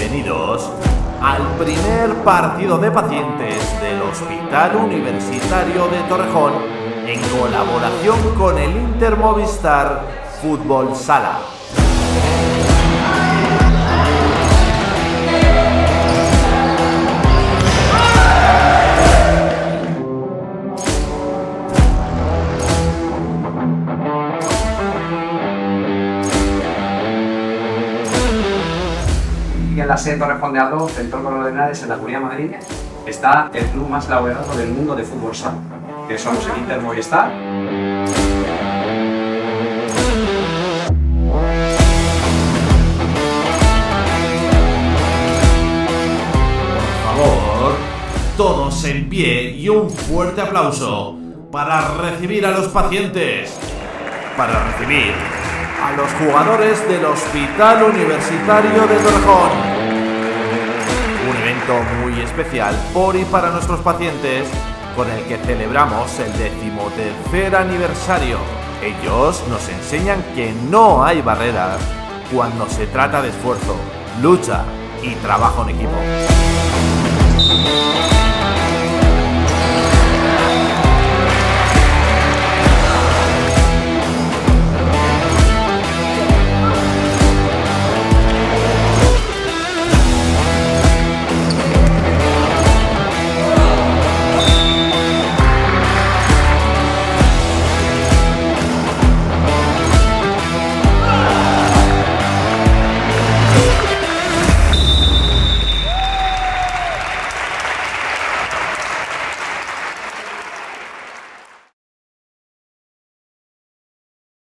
Ellos al primer partido de pacientes del Hospital Universitario de Torrejón en colaboración con el Intermovistar Fútbol Sala. La sede Torrejón de Ardoz, de Henares, en la Comunidad Madrileña, está el club más laureado del mundo de fútbol sala, que somos el Inter Movistar. Todos en pie y un fuerte aplauso para recibir a los pacientes, para recibir a los jugadores del Hospital Universitario de Torrejón. Muy especial por y para nuestros pacientes con el que celebramos el decimotercer aniversario. Ellos nos enseñan que no hay barreras cuando se trata de esfuerzo, lucha y trabajo en equipo.